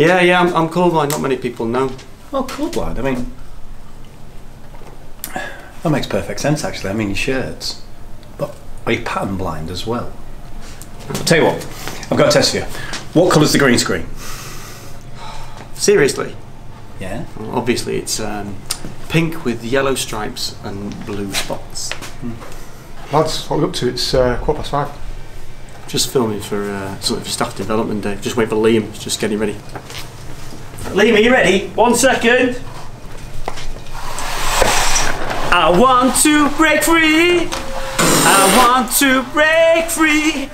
Yeah, yeah, I'm, I'm colourblind. Not many people know. Well, colourblind. I mean, that makes perfect sense. Actually, I mean, your shirts. But are you pattern blind as well? I'll tell you what. I've got a test for you. What colour's the green screen? Seriously. Yeah. Well, obviously, it's um, pink with yellow stripes and blue spots. Lads, what are we up to? It's uh, quarter past five. Just filming for uh, something for staff development day. Just wait for Liam. He's just getting ready. Liam, are you ready? One second. I want to break free. I want to break free.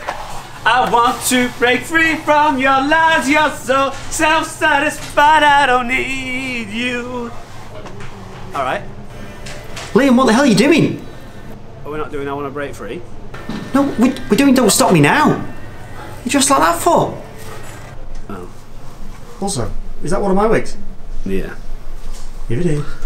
I want to break free from your lies. You're so self-satisfied. I don't need you. All right. Liam, what the hell are you doing? Are we not doing I want to break free? No, we, we're doing Don't Stop Me Now. You dressed like that for? Oh. Also, is that one of my wigs? Yeah. Here it is.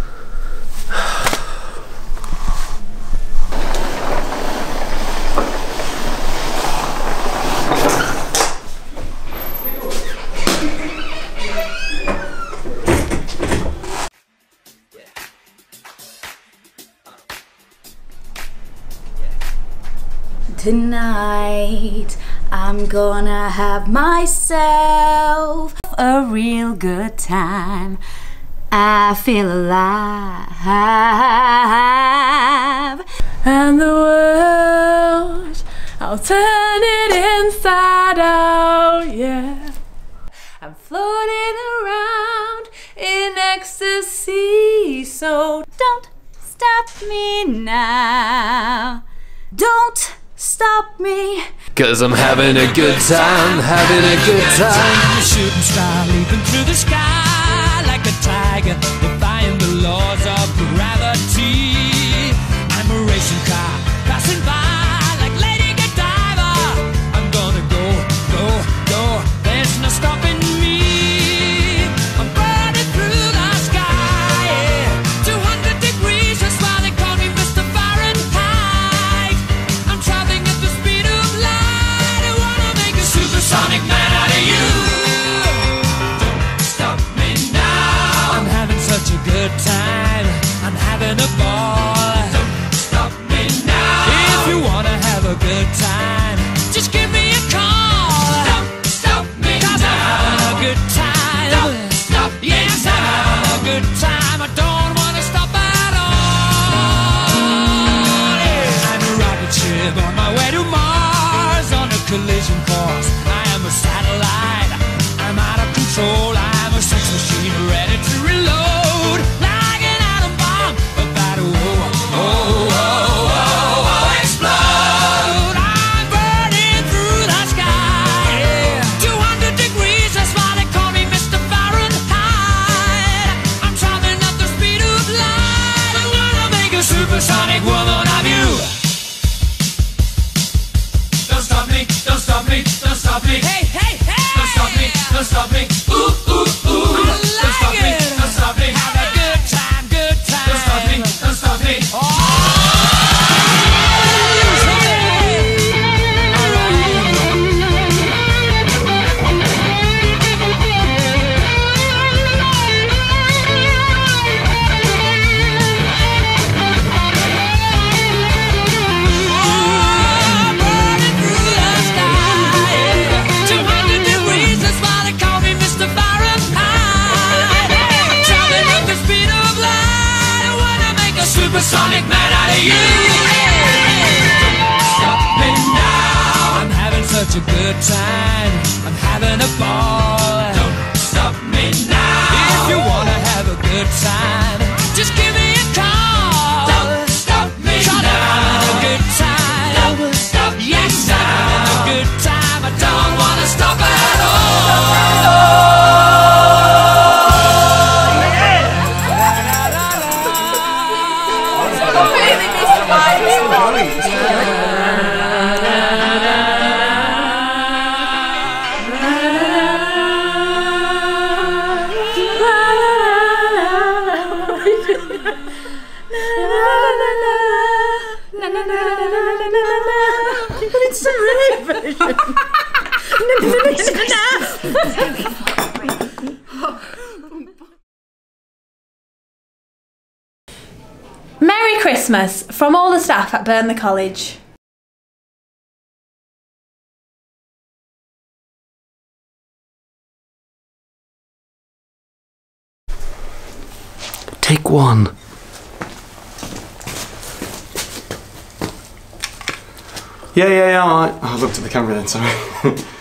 Tonight, I'm gonna have myself a real good time. I feel alive. And the world, I'll turn it inside out, yeah. I'm floating around in ecstasy, so don't stop me now. Don't stop me. Cause I'm having a good time, having a good time. Shooting star leaping through the sky collision course. I am a satellite. I'm out of control. I'm a sex machine ready to reload. Like an atom bomb about to oh, oh, oh, oh, oh, explode. I'm burning through the sky. Yeah. 200 degrees, that's why they call me Mr. Fahrenheit. I'm traveling at the speed of light. I'm gonna make a supersonic woman of you. Stop me. Hey, hey, hey! Don't stop me, don't stop me. Such a good time. I'm having a ball. Merry Christmas from all the staff at Burnley College. Take one. Yeah, yeah, yeah, I, I looked at the camera then, sorry.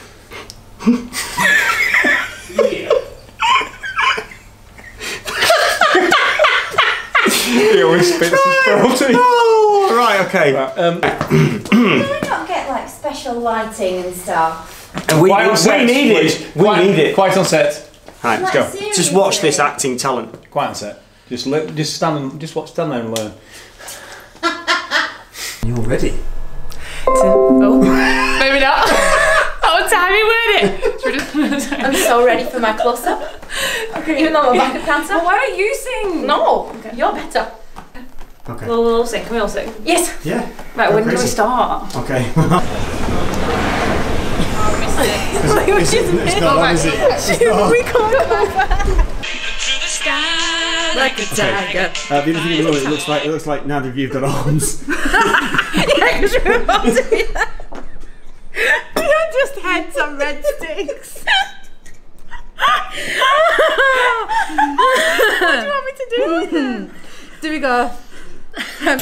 He always spits his frailty. oh, right, okay. Um, Can we not get like special lighting and stuff? And we, Quiet on we set, need please. it. We Quiet- need it. Quiet on set. Right, Like, go. seriously. just watch this acting talent. Quiet on set. Just let, just stand and just watch, stand there and learn. You're ready. Oh, maybe not. oh, timey word it. I'm so ready for my close up. Okay. Even though I'm a backup dancer. Well, why don't you sing? No, you're better. Okay. We'll, we'll sing. Can we all sing? Yes. Yeah. Right, when do we start? Okay. It's, it's not on, is it? It's not. we can't go back Like a tiger. Uh, the other thing as well, it looks like it looks like neither of you've got arms. yeah, You're just heads on red sticks. what do you want me to do? Do we go? right.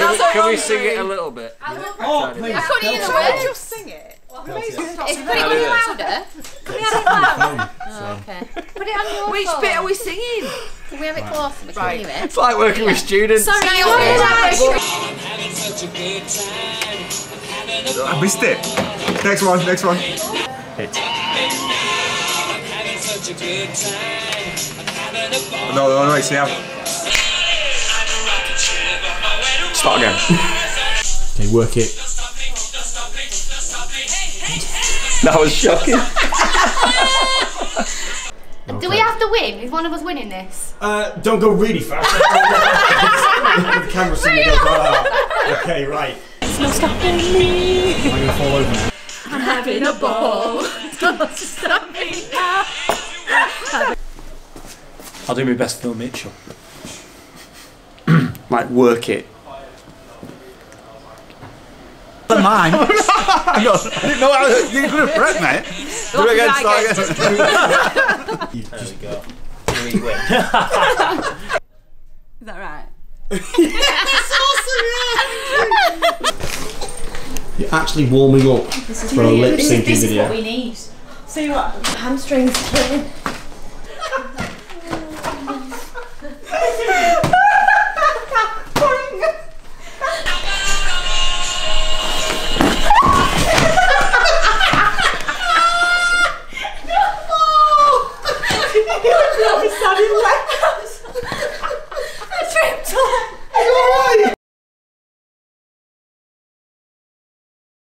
Oh, can we sing it a little bit? Oh, please. I couldn't hear the words. Just sing it. It's, could it be louder? Can we have it louder? Oh, okay. Put it on your Which phone. bit are we singing? Can we have it closer? We Right. it. It's like working with students. Sorry, you're I missed it. Next one, next one. No, no, no, it's now. Start again. Okay, work it. That was shocking. Do we have to win? Is one of us winning this? Uh, don't go really fast. the camera suddenly goes, ah. Okay, right. It's not stopping me. I'm gonna fall over. Having a ball. Don't stop me now. I'll do my best, Phil Mitchell. Like, work it. But Mine. I didn't know how you could have pressed, mate. Do it again, start again. There we go. Is that right? You're actually warming up for a lip syncing video. we need. See what? Hamstrings.